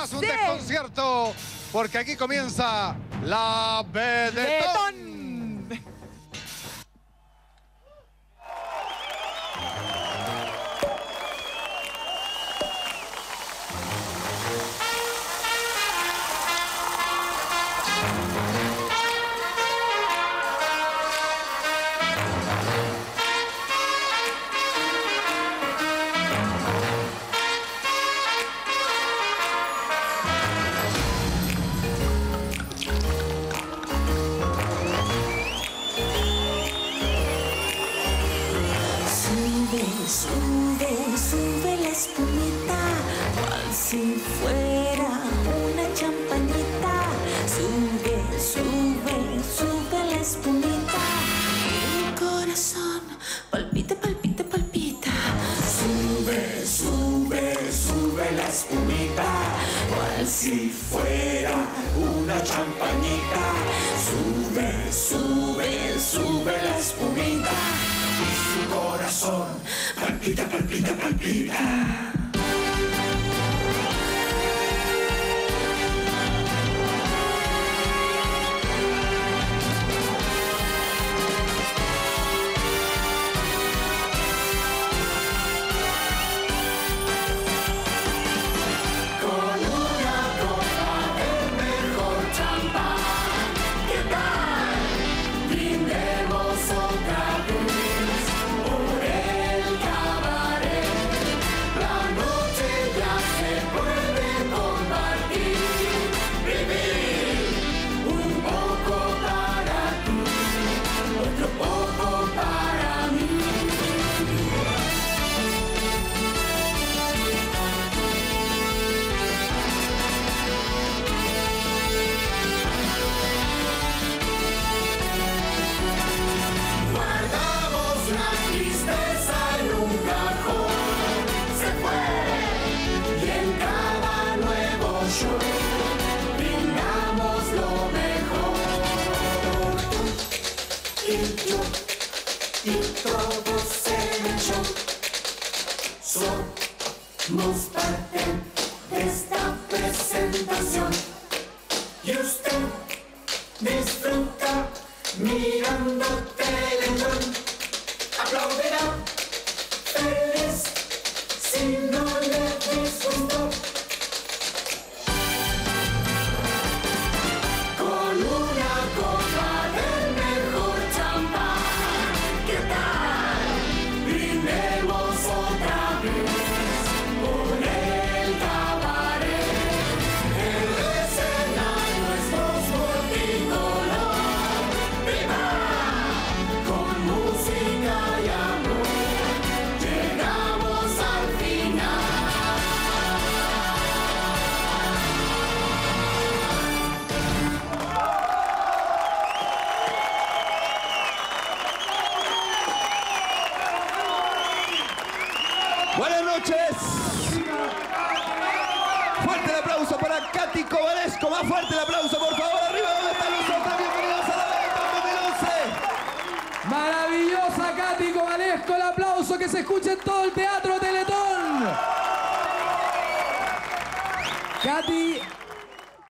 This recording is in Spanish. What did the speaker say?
Haz un desconcierto, porque aquí comienza la Bedetón. Sube, sube, la espumita, cual si fuera una champañita. Sube, sube, sube la espumita. Mi corazón palpita, palpita, palpita. Sube, sube, sube la espumita, cual si fuera una champañita. Sube, sube, sube la espumita. Y su corazón palpita, palpita, palpita. Y todos en el somos parte Buenas noches. Fuerte el aplauso para Katy Cobalesco. Más fuerte el aplauso, por favor. Arriba, ¿dónde están los otros? Bienvenidos la Teletón 2011. Maravillosa Katy Cobalesco, el aplauso que se escucha en todo el teatro